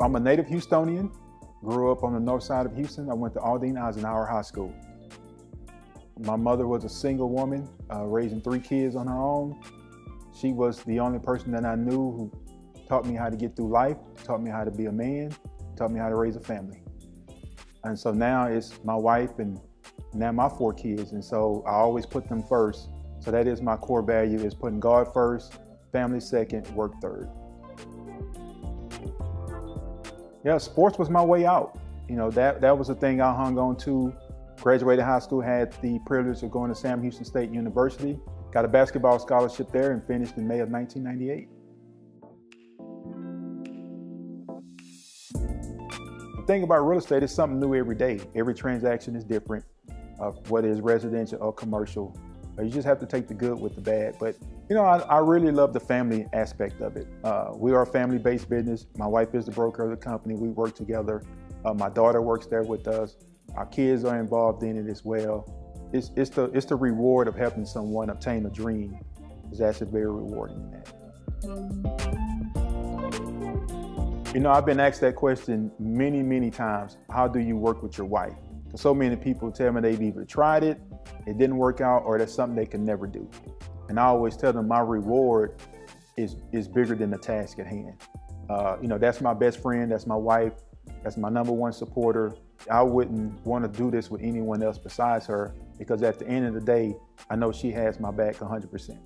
I'm a native Houstonian, grew up on the north side of Houston. I went to Aldine Eisenhower High School. My mother was a single woman, uh, raising three kids on her own. She was the only person that I knew who taught me how to get through life, taught me how to be a man, taught me how to raise a family. And so now it's my wife and now my four kids. And so I always put them first. So that is my core value is putting God first, family second, work third. Yeah, sports was my way out. You know, that, that was the thing I hung on to. Graduated high school, had the privilege of going to Sam Houston State University, got a basketball scholarship there and finished in May of 1998. The thing about real estate is something new every day. Every transaction is different, uh, whether it's residential or commercial. You just have to take the good with the bad. But you know, I, I really love the family aspect of it. Uh, we are a family-based business. My wife is the broker of the company. We work together. Uh, my daughter works there with us. Our kids are involved in it as well. It's, it's the it's the reward of helping someone obtain a dream. Is actually very rewarding in that. You know, I've been asked that question many, many times. How do you work with your wife? So many people tell me they've either tried it, it didn't work out, or that's something they can never do. And I always tell them my reward is is bigger than the task at hand. Uh, you know, that's my best friend, that's my wife, that's my number one supporter. I wouldn't want to do this with anyone else besides her because at the end of the day, I know she has my back 100%.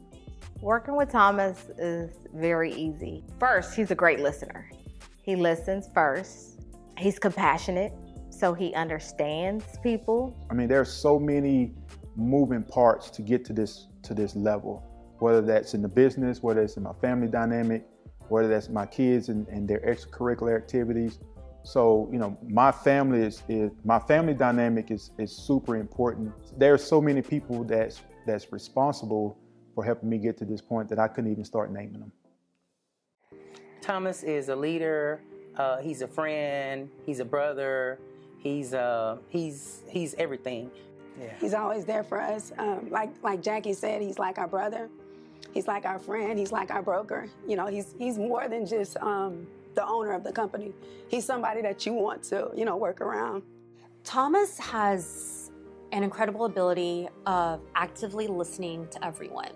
Working with Thomas is very easy. First, he's a great listener. He listens first. He's compassionate, so he understands people. I mean, there's so many moving parts to get to this to this level, whether that's in the business, whether it's in my family dynamic, whether that's my kids and, and their extracurricular activities. So, you know, my family is, is my family dynamic is, is super important. There are so many people that's that's responsible for helping me get to this point that I couldn't even start naming them. Thomas is a leader. Uh, he's a friend. He's a brother. He's uh, he's he's everything. Yeah. He's always there for us. Um, like like Jackie said, he's like our brother. He's like our friend. He's like our broker. You know, he's he's more than just um, the owner of the company. He's somebody that you want to you know work around. Thomas has an incredible ability of actively listening to everyone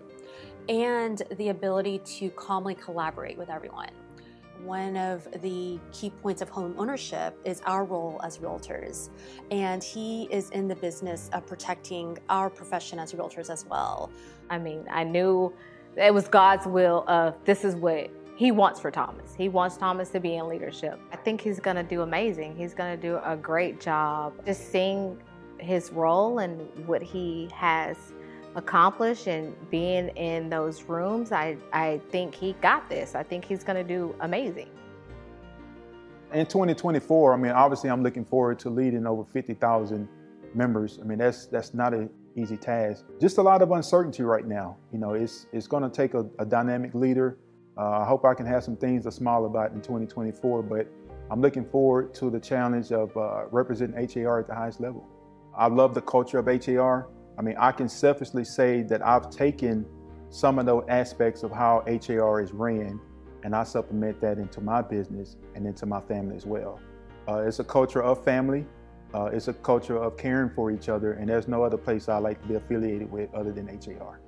and the ability to calmly collaborate with everyone. One of the key points of home ownership is our role as realtors. And he is in the business of protecting our profession as realtors as well. I mean, I knew it was God's will of this is what he wants for Thomas. He wants Thomas to be in leadership. I think he's going to do amazing. He's going to do a great job. Just seeing his role and what he has accomplish and being in those rooms, I, I think he got this. I think he's going to do amazing. In 2024, I mean, obviously, I'm looking forward to leading over 50,000 members. I mean, that's that's not an easy task. Just a lot of uncertainty right now. You know, it's it's going to take a, a dynamic leader. Uh, I hope I can have some things to smile about in 2024, but I'm looking forward to the challenge of uh, representing HAR at the highest level. I love the culture of HAR. I mean, I can selfishly say that I've taken some of those aspects of how HAR is ran and I supplement that into my business and into my family as well. Uh, it's a culture of family. Uh, it's a culture of caring for each other, and there's no other place I like to be affiliated with other than HAR.